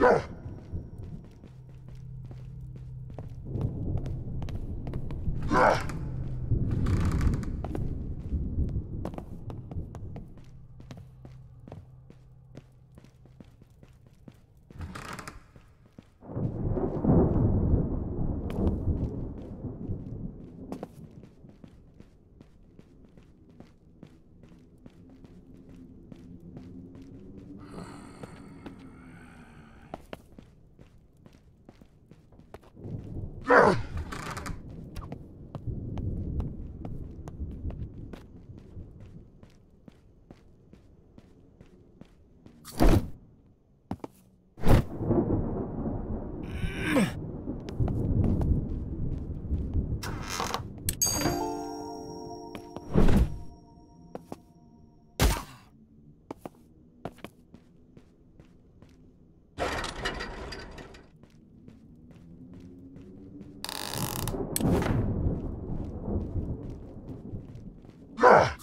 Ugh! Ugh. Ugh.